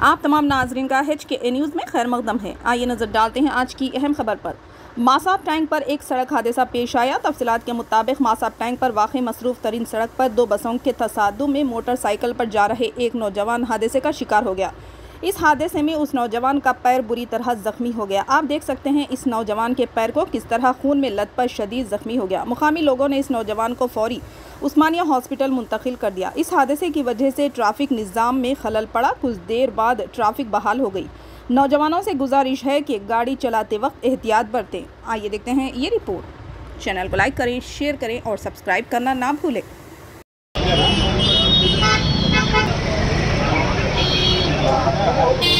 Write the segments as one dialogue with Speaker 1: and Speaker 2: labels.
Speaker 1: आप तमाम नाजरन का एच के ए न्यूज़ में खैर मकदम है। आइए नज़र डालते हैं आज की अहम खबर पर। मासाब टैंक पर एक सड़क हादसा पेश आया। तफसलत के मुताबिक मासाब टैंक पर वाक़ मसरूफ़ तरीन सड़क पर दो बसों के तसादु में मोटरसाइकिल पर जा रहे एक नौजवान हादसे का शिकार हो गया। इस हादसे में उस नौजवान का पैर बुरी तरह जख्मी हो गया। आप देख सकते हैं इस नौजवान के पैर को किस तरह खून में लत पर शदीद जख्मी हो गया। मुकामी लोगों ने इस नौजवान को फौरी उस्मानिया हॉस्पिटल मुंतकिल कर दिया। इस हादसे की वजह से ट्रैफ़िक निज़ाम में खलल पड़ा। कुछ देर बाद ट्रैफ़िक बहाल हो गई। नौजवानों से गुजारिश है कि गाड़ी चलाते वक्त एहतियात बरतें। आइए देखते हैं ये रिपोर्ट। चैनल को लाइक करें, शेयर करें और सब्सक्राइब करना ना भूलें।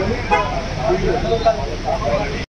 Speaker 2: ‘そうなんですか?